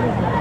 Sur les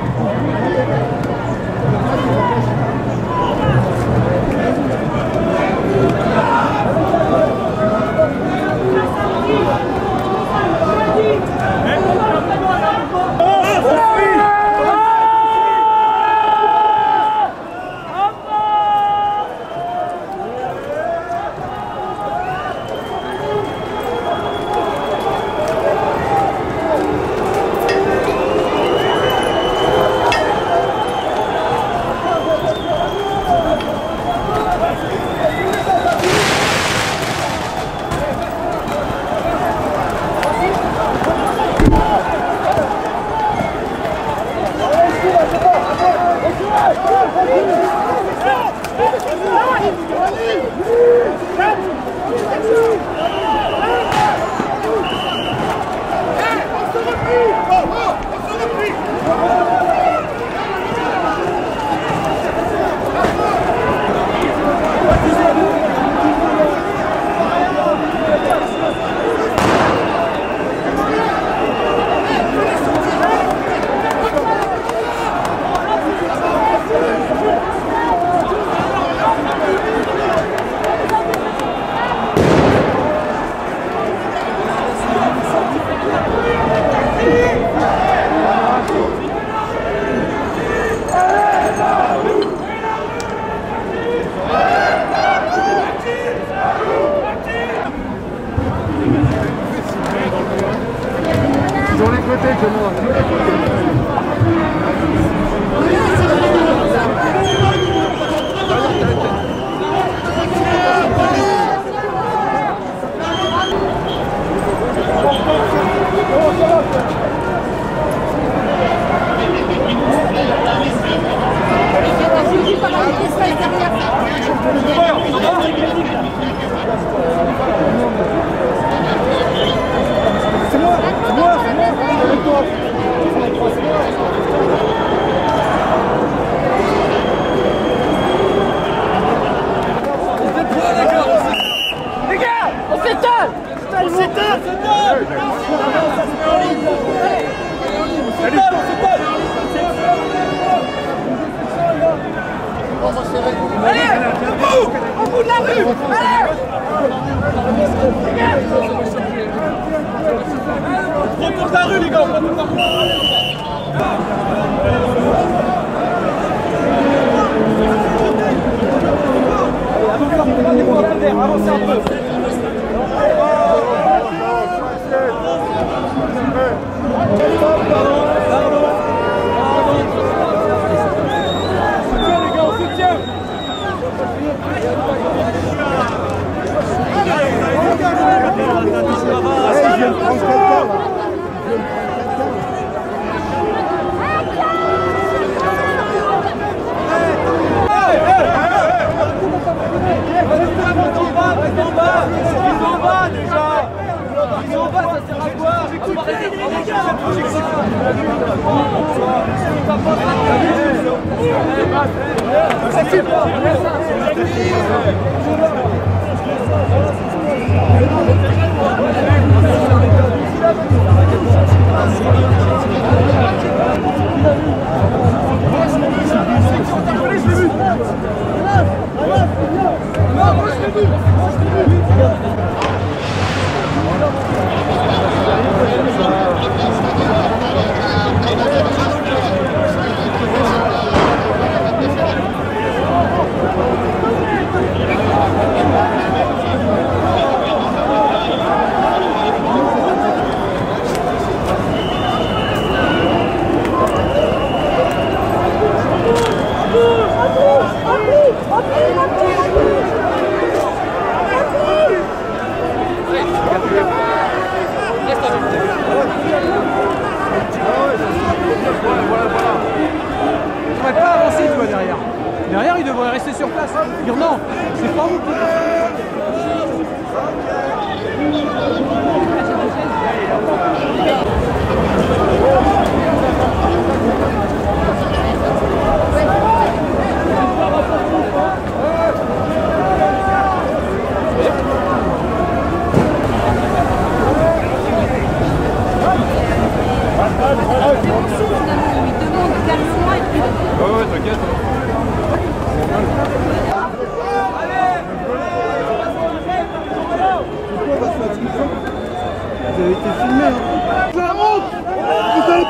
au bout de la rue Allez On la rue, les gars, on la rue. Avancez un peu. Moi, je l'ai vu. Dire non, c'est pas vous qui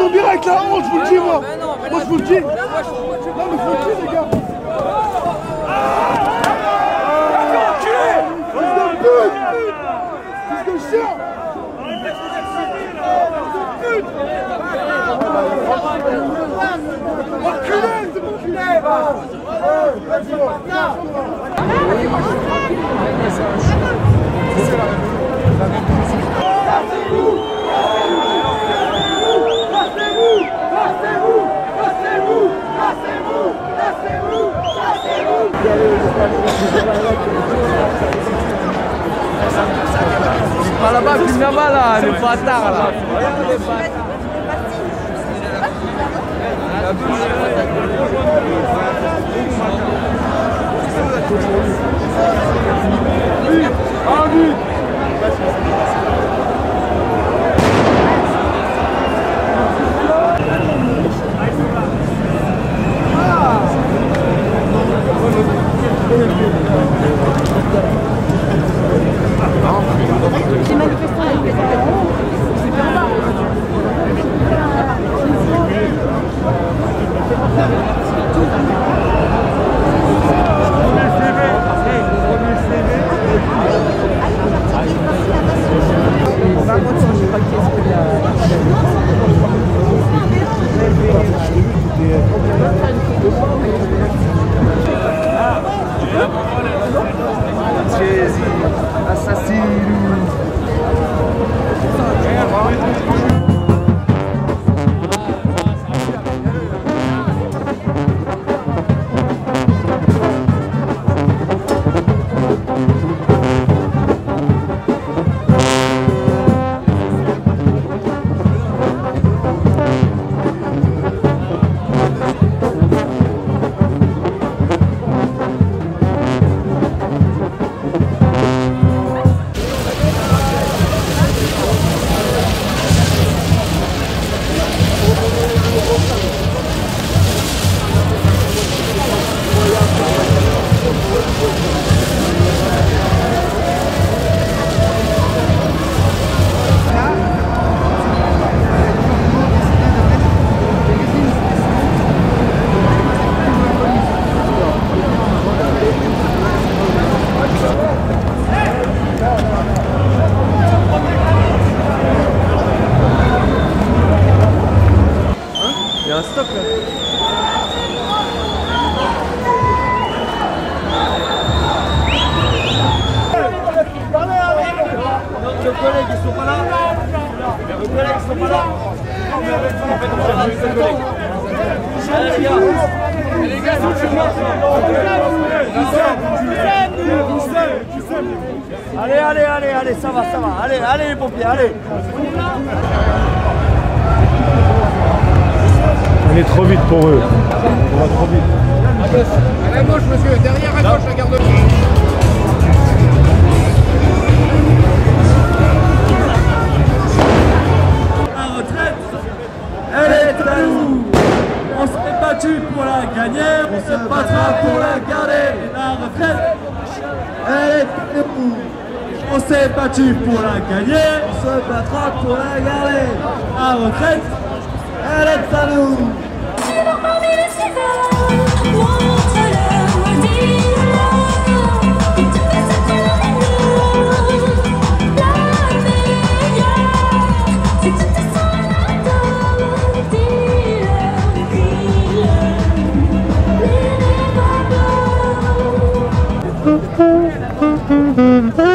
Vous tomber avec la honte, je vous le dis, moi Moi, je vous le dis. Non, mais faut le dire, les gars. Enculé, c'est mon culé, va là-bas, filme là-bas, là, le bâtard, là. Il y Allez, Allez, allez, allez, ça va, ça va. Allez, allez les pompiers, allez. On est trop vite pour eux. On va trop vite. À gauche, monsieur, derrière à gauche, la garde battu pour la gagner, on se battra pour la garder. La retraite, elle est à nous. Thank